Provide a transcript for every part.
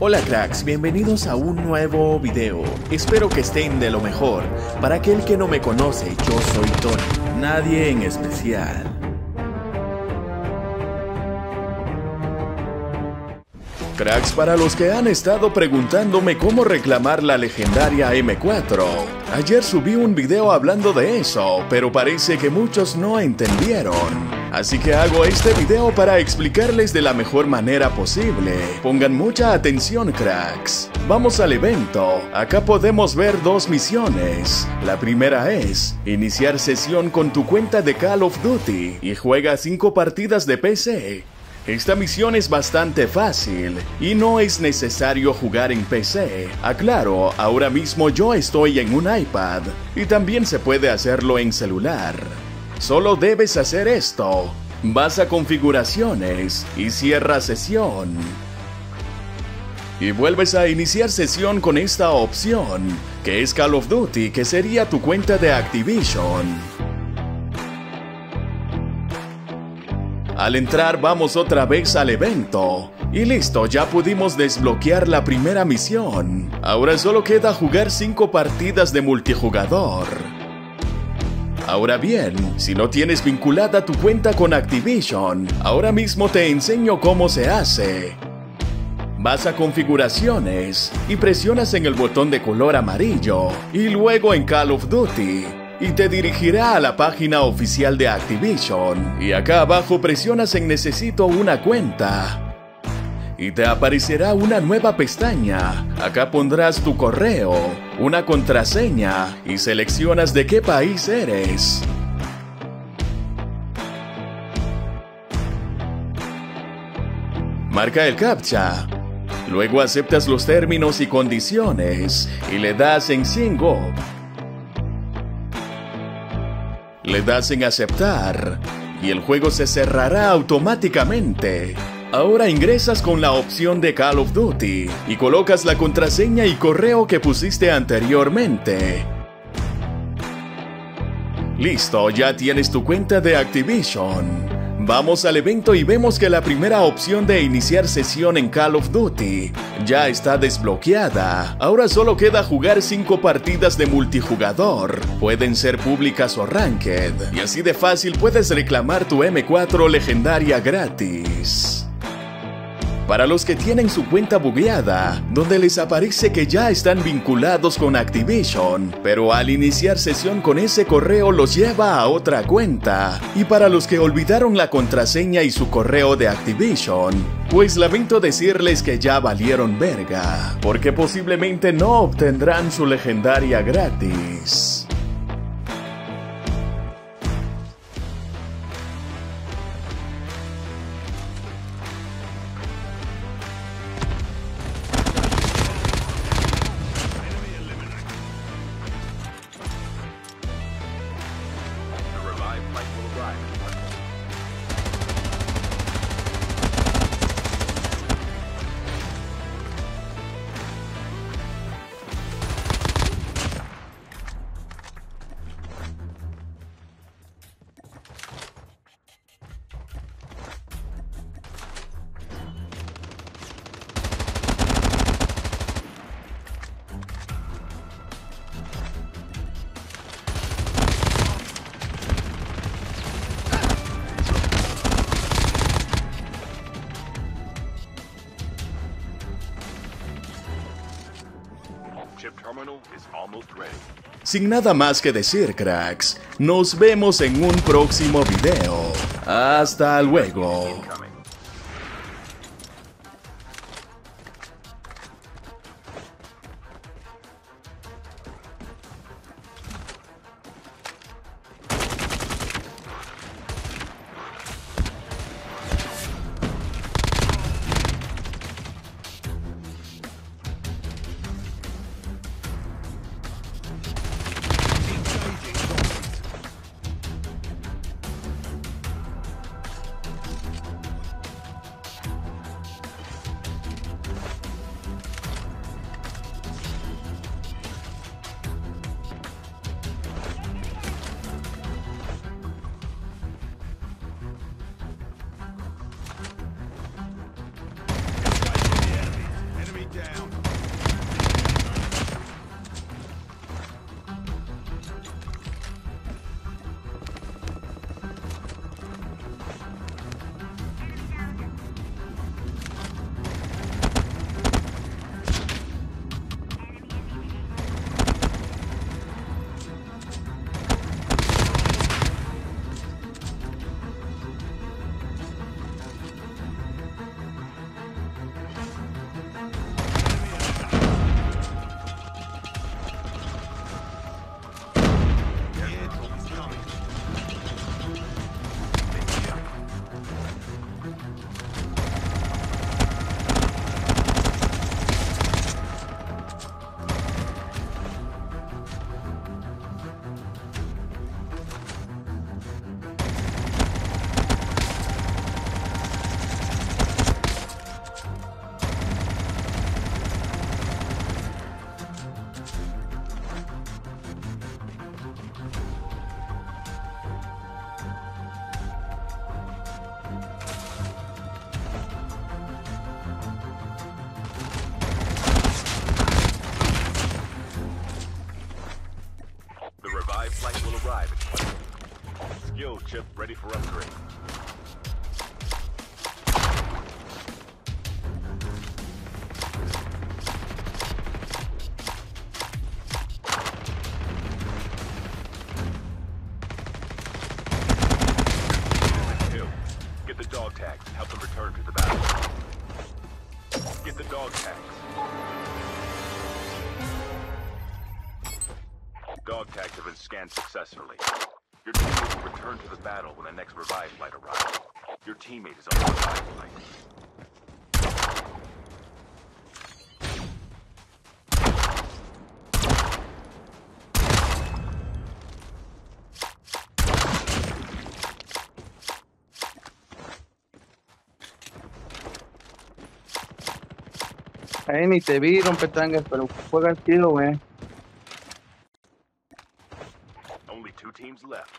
Hola cracks, bienvenidos a un nuevo video. Espero que estén de lo mejor. Para aquel que no me conoce, yo soy Tony, nadie en especial. Cracks, para los que han estado preguntándome cómo reclamar la legendaria M4, ayer subí un video hablando de eso, pero parece que muchos no entendieron. Así que hago este video para explicarles de la mejor manera posible. Pongan mucha atención cracks. Vamos al evento. Acá podemos ver dos misiones. La primera es iniciar sesión con tu cuenta de Call of Duty y juega 5 partidas de PC. Esta misión es bastante fácil y no es necesario jugar en PC. Aclaro, ahora mismo yo estoy en un iPad y también se puede hacerlo en celular. Solo debes hacer esto. Vas a configuraciones y cierra sesión. Y vuelves a iniciar sesión con esta opción, que es Call of Duty, que sería tu cuenta de Activision. Al entrar vamos otra vez al evento. Y listo, ya pudimos desbloquear la primera misión. Ahora solo queda jugar 5 partidas de multijugador. Ahora bien, si no tienes vinculada tu cuenta con Activision, ahora mismo te enseño cómo se hace. Vas a configuraciones y presionas en el botón de color amarillo y luego en Call of Duty y te dirigirá a la página oficial de Activision y acá abajo presionas en necesito una cuenta y te aparecerá una nueva pestaña. Acá pondrás tu correo, una contraseña y seleccionas de qué país eres. Marca el captcha. Luego aceptas los términos y condiciones y le das en Singo. Le das en aceptar y el juego se cerrará automáticamente. Ahora ingresas con la opción de Call of Duty y colocas la contraseña y correo que pusiste anteriormente. Listo, ya tienes tu cuenta de Activision. Vamos al evento y vemos que la primera opción de iniciar sesión en Call of Duty ya está desbloqueada. Ahora solo queda jugar 5 partidas de multijugador. Pueden ser públicas o ranked. Y así de fácil puedes reclamar tu M4 legendaria gratis. Para los que tienen su cuenta bugueada, donde les aparece que ya están vinculados con Activision, pero al iniciar sesión con ese correo los lleva a otra cuenta. Y para los que olvidaron la contraseña y su correo de Activision, pues lamento decirles que ya valieron verga, porque posiblemente no obtendrán su legendaria gratis. Sin nada más que decir, cracks, nos vemos en un próximo video. Hasta luego. Chip, ready for upgrade. Get the dog tags and help them return to the battle. Get the dog tags. Dog tags have been scanned successfully. Return to the battle when the next revive flight arrives. Your teammate is on the revive flight. Ahí ni te vi, rompetangas, pero juega chido, güey. Only two teams left.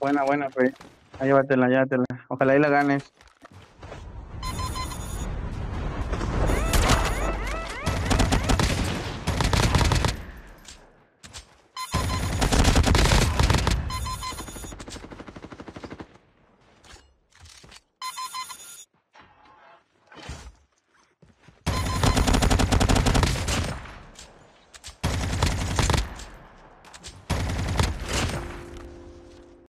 Buena, buena. Ahí llévatela, llévatela. Ojalá ahí la ganes.